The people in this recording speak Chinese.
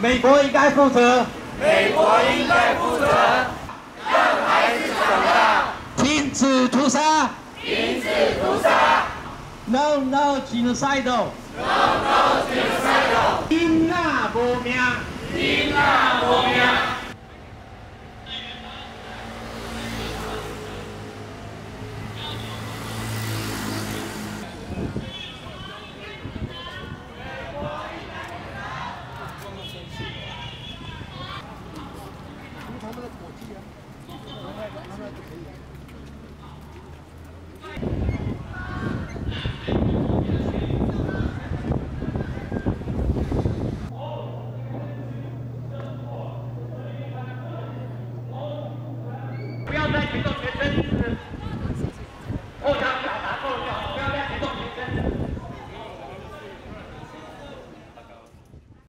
美国应该负责。美国应该负责让孩子长大。停止屠杀。停止屠杀。no no 只能塞到。no no 只能塞到。婴那无命。婴那无命。他们的火鸡啊，不要再去做全身。